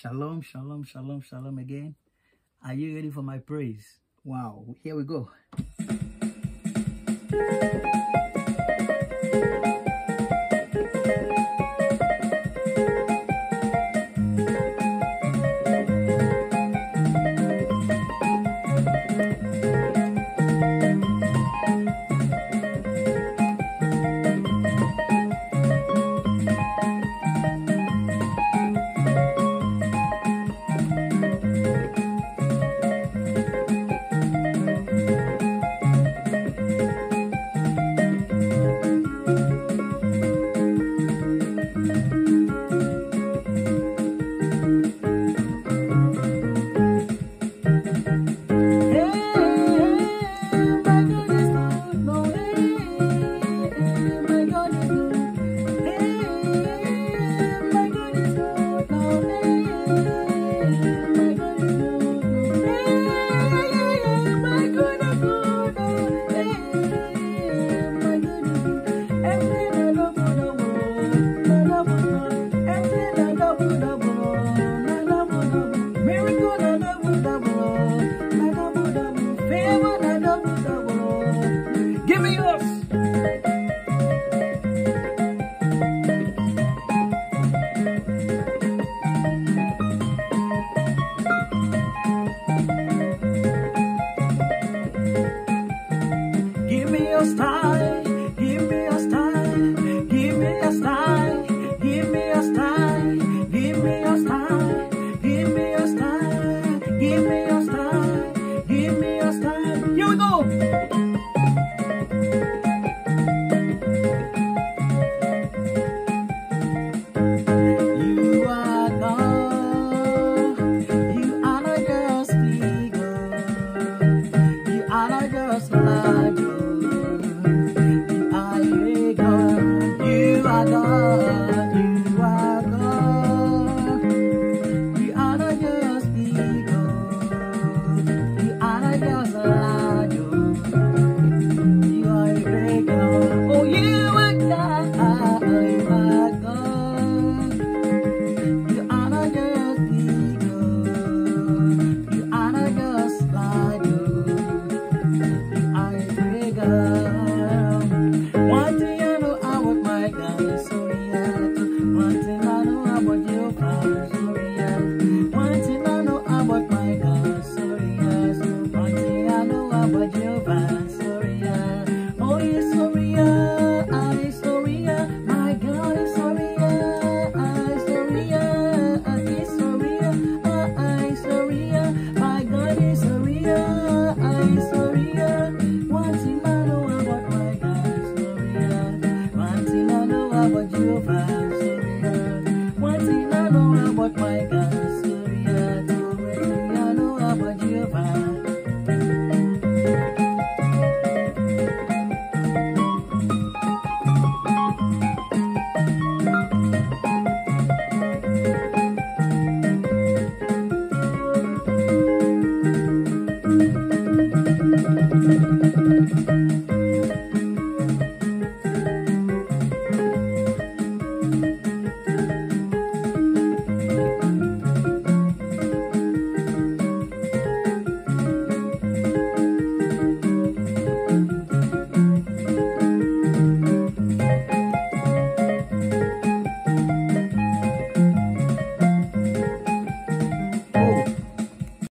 Shalom, shalom, shalom, shalom again. Are you ready for my praise? Wow, here we go. give me your sign, give me your sign, give me